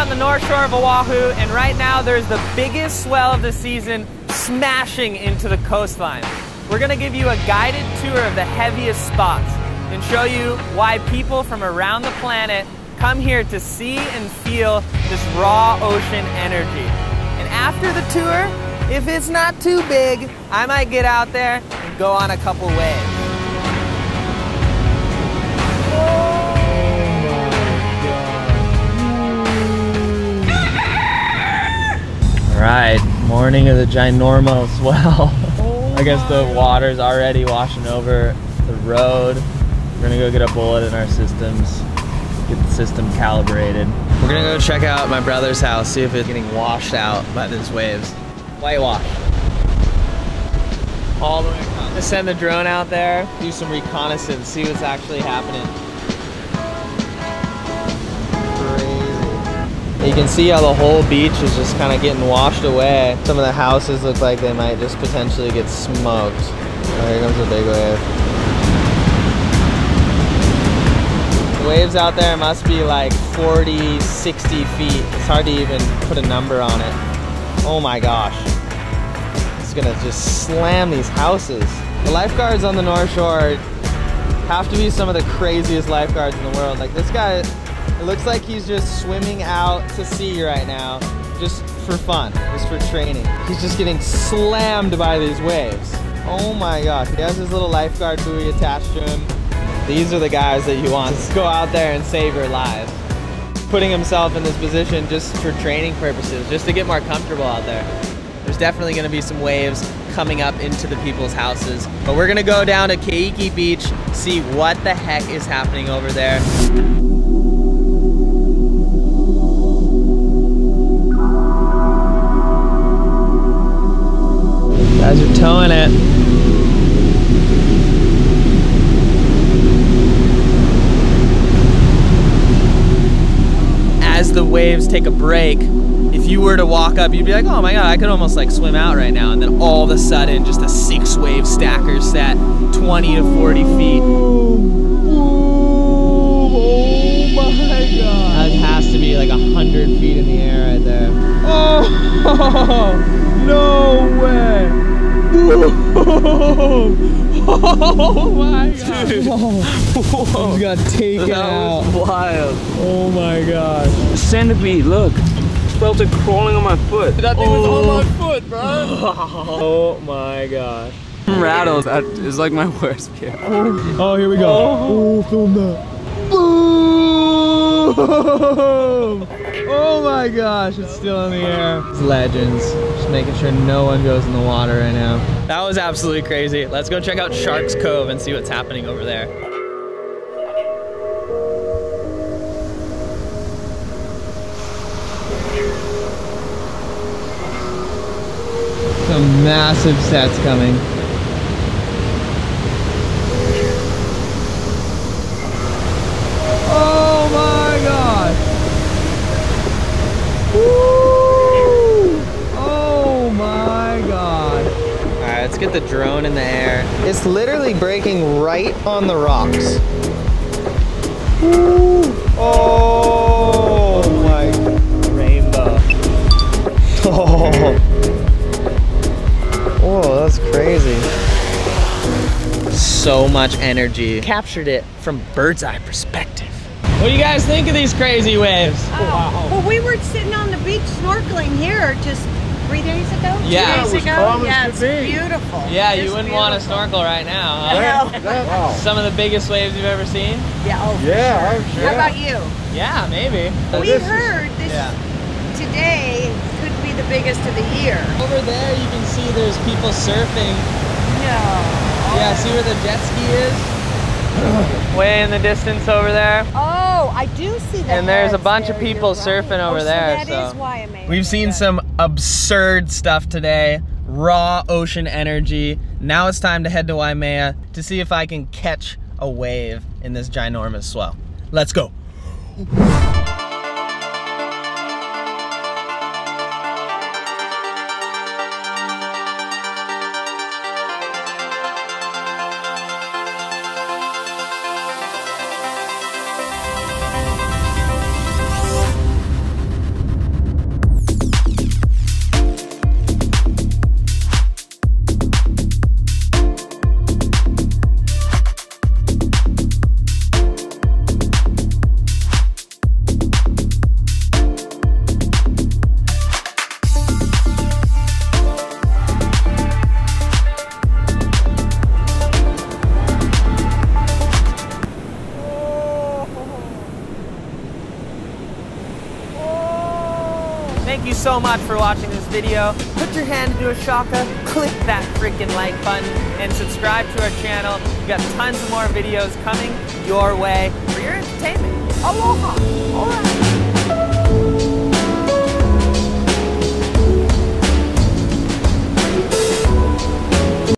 on the north shore of Oahu, and right now there's the biggest swell of the season smashing into the coastline. We're gonna give you a guided tour of the heaviest spots and show you why people from around the planet come here to see and feel this raw ocean energy. And after the tour, if it's not too big, I might get out there and go on a couple waves. Morning of the ginormo swell. Oh I guess the water's already washing over the road. We're gonna go get a bullet in our systems, get the system calibrated. We're gonna go check out my brother's house, see if it's getting washed out by these waves. Whitewash. All the way across. Just send the drone out there, do some reconnaissance, see what's actually happening. You can see how the whole beach is just kind of getting washed away. Some of the houses look like they might just potentially get smoked. Oh, here comes a big wave. The waves out there must be like 40, 60 feet. It's hard to even put a number on it. Oh my gosh. It's gonna just slam these houses. The lifeguards on the North Shore have to be some of the craziest lifeguards in the world. Like this guy, it looks like he's just swimming out to sea right now, just for fun, just for training. He's just getting slammed by these waves. Oh my gosh, he has his little lifeguard buoy attached to him. These are the guys that you want to go out there and save your lives. Putting himself in this position just for training purposes, just to get more comfortable out there. There's definitely gonna be some waves coming up into the people's houses. But we're gonna go down to Keiki Beach, see what the heck is happening over there. As the waves take a break, if you were to walk up, you'd be like, oh my god, I could almost like swim out right now. And then all of a sudden, just a six wave stacker set 20 to 40 feet. Oh my god. That has to be like 100 feet in the air right there. Oh, no way. Oh, oh my god. Whoa. He got taken That out. was wild. Oh my gosh. Centipede, look. Felt it crawling on my foot. That thing was on my oh. foot, bro. Oh my gosh. Rattles. That is like my worst fear. Oh, here we go. Oh, film that. Boom! Oh my gosh, it's still in the air. It's legends. Just making sure no one goes in the water right now. That was absolutely crazy. Let's go check out Sharks Cove and see what's happening over there. Some massive sets coming. Oh my gosh! Woo! Oh my god. All right, let's get the drone in the air. It's literally breaking right on the rocks. Woo! Oh my rainbow. Oh. Oh, that's crazy. So much energy. Captured it from bird's eye perspective. What do you guys think of these crazy waves? Oh, Well, we were sitting on the beach snorkeling here just three days ago. Two Yeah. days It was ago. calm as yeah, could it's be. beautiful. Yeah, you wouldn't want to snorkel right now, huh? No. Some of the biggest waves you've ever seen? Yeah. Oh, for Yeah, I'm sure. How about you? Yeah, maybe. we this is- heard this Yeah. today could be the biggest of the year. Over there, you can see there's people surfing. No. Yeah, see where the jet ski is? Oh. Way in the distance over there. Oh, Oh, I do see that. And there's a bunch of people surfing over oh, there, So that so- is why I made We've it. seen Good. some absurd stuff today. Raw ocean energy. Now it's time to head to Waimea to see if I can catch a wave in this ginormous swell. Let's go. You so much for watching this video. Put your hand into a shaka, click that freaking like button, and subscribe to our channel. We got tons of more videos coming your way for your entertainment. Aloha. All right.